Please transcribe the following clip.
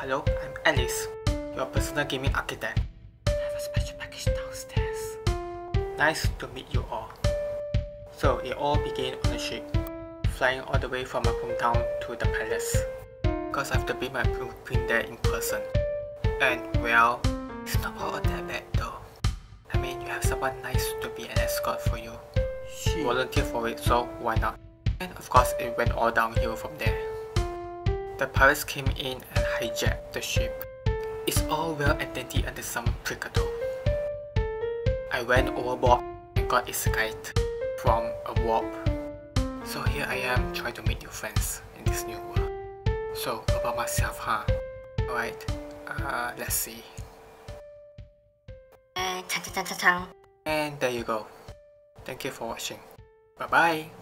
hello, I'm Alise, your personal gaming architect. I have a special package downstairs. Nice to meet you all. So it all began on a ship, flying all the way from my hometown to the palace. Cause I have to be my blueprint there in person. And well, it's not all that bad though. I mean, you have someone nice to be an escort for you. She volunteered for it, so why not? And of course, it went all downhill from there. The pirates came in and hijacked the ship. It's all well and dandy under some Pricato. I went overboard and got isekai'd from a warp. So here I am trying to make new friends in this new world. So about myself, huh? Alright, uh, let's see. And there you go. Thank you for watching. Bye bye.